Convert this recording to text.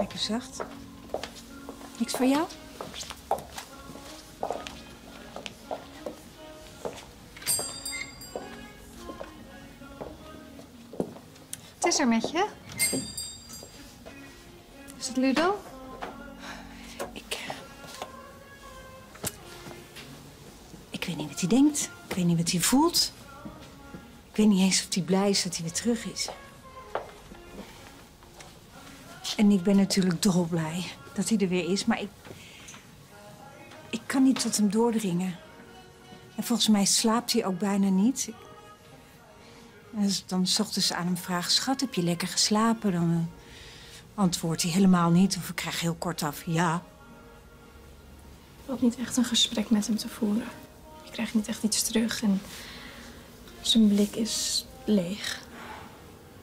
Lekker zacht. Niks voor jou? Het is er met je. Is het Ludo? Ik... Ik weet niet wat hij denkt. Ik weet niet wat hij voelt. Ik weet niet eens of hij blij is dat hij weer terug is. En ik ben natuurlijk dolblij dat hij er weer is, maar ik... Ik kan niet tot hem doordringen. En volgens mij slaapt hij ook bijna niet. En dan s ochtends aan hem vraag... Schat, heb je lekker geslapen? Dan eh, antwoordt hij helemaal niet. Of ik krijg heel kort af ja. Ik had niet echt een gesprek met hem te voeren. Ik krijg niet echt iets terug en zijn blik is leeg.